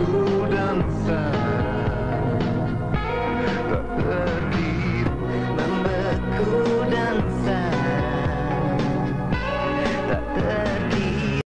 ku dansa Tak pergi membeku dansa